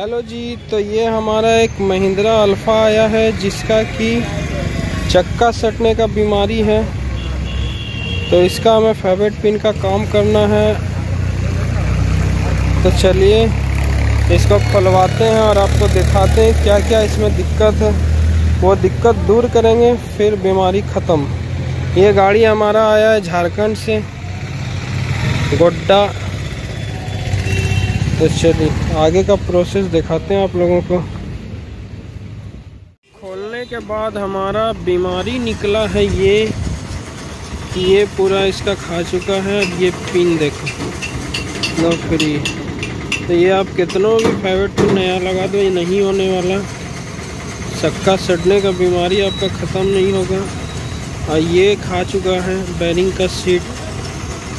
Hello जी तो ये हमारा एक महिंद्रा अल्फ़ा आया है, जिसका कि चक्का सटने का बीमारी है। तो इसका हमें फेवरेट पिन का काम करना है। तो चलिए, इसको खुलवाते हैं और आपको दिखाते हैं क्या क्या इसमें दिक्कत है। वो दिक्कत दूर करेंगे, फिर बीमारी ख़त्म। ये गाड़ी हमारा आया है झारखंड से। गोड्डा। तो चलिए आगे का प्रोसेस दिखाते हैं आप लोगों को। खोलने के बाद हमारा बीमारी निकला है ये ये पूरा इसका खा चुका है। ये पिन देखो। नो फ्री तो ये आप कितनों भी फेवरेट पिन नया लगा दो, ये नहीं होने वाला। सक्का सड़ने का बीमारी आपका ख़त्म नहीं होगा। और ये खा चुका है बैरिंग का सीट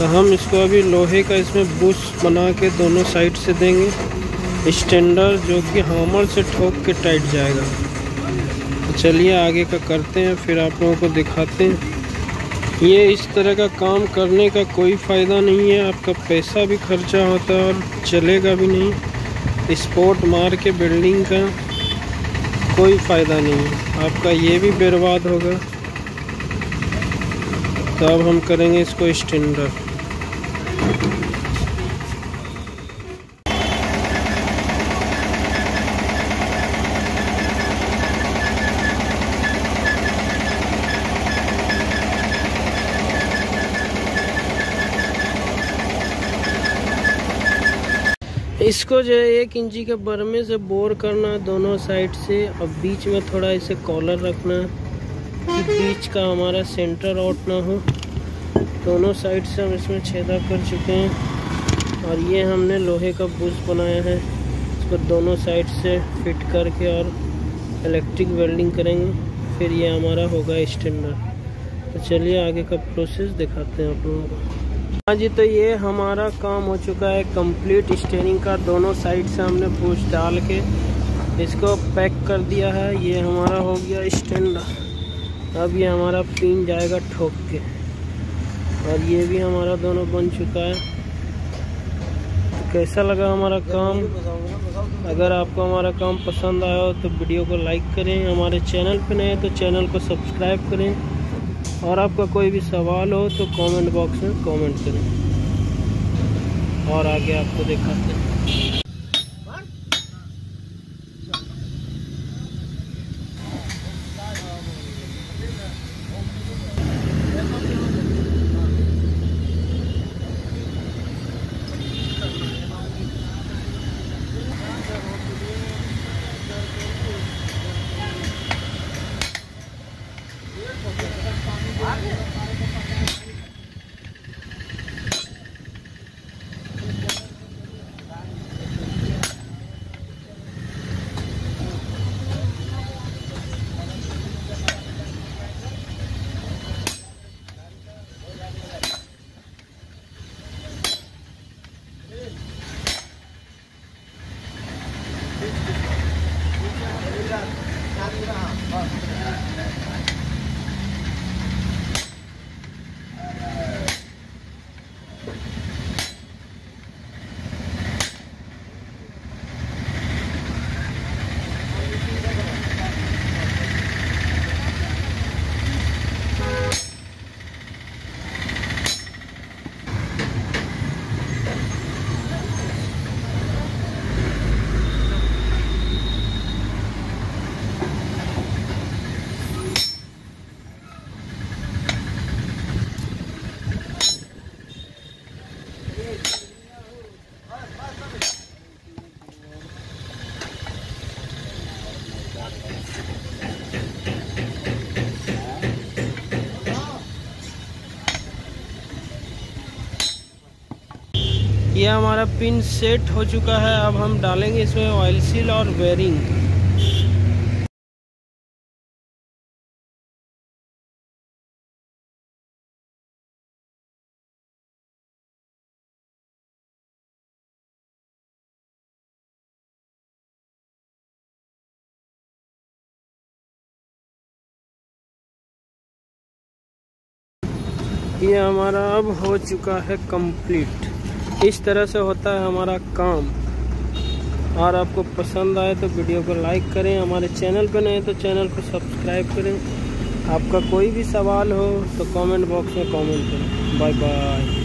तो हम इसको अभी लोहे का इसमें बुश बना के दोनों साइड से देंगे। स्टैंडर जो कि हामर से ठोक के टाइट जाएगा। तो चलिए आगे का करते हैं, फिर आप लोगों को दिखाते हैं। ये इस तरह का काम करने का कोई फ़ायदा नहीं है, आपका पैसा भी खर्चा होता है और चलेगा भी नहीं। स्पोर्ट मार के बिल्डिंग का कोई फ़ायदा नहीं है। आपका ये भी बर्बाद होगा। तो हम करेंगे इसको स्टैंडर। इसको जो है एक इंची के बरमे से बोर करना दोनों साइड से। और बीच में थोड़ा इसे कॉलर रखना कि बीच का हमारा सेंटर आउट ना हो। दोनों साइड से हम इसमें छेदा कर चुके हैं। और ये हमने लोहे का बुश बनाया है। इसको दोनों साइड से फिट करके और इलेक्ट्रिक वेल्डिंग करेंगे। फिर ये हमारा होगा स्टैंडर तो चलिए आगे का प्रोसेस दिखाते हैं आप लोगों को। हाँ जी तो ये हमारा काम हो चुका है कंप्लीट स्टेयरिंग का। दोनों साइड से हमने पूछ डाल के इसको पैक कर दिया है। ये हमारा हो गया स्टैंड अब ये हमारा पिन जाएगा ठोक के। और ये भी हमारा दोनों बन चुका है। तो कैसा लगा हमारा काम? अगर आपको हमारा काम पसंद आया हो तो वीडियो को लाइक करें। हमारे चैनल पर नए तो चैनल को सब्सक्राइब करें। और आपका कोई भी सवाल हो तो कमेंट बॉक्स में कमेंट करें। और आगे आपको दिखाते हैं। ये हमारा पिन सेट हो चुका है। अब हम डालेंगे इसमें ऑयल सील और वेरिंग ये हमारा अब हो चुका है कंप्लीट इस तरह से होता है हमारा काम. और आपको पसंद आए तो वीडियो को लाइक करें, हमारे चैनल पर नए तो चैनल को सब्सक्राइब करें. आपका कोई भी सवाल हो तो कमेंट बॉक्स में कमेंट करें. Bye bye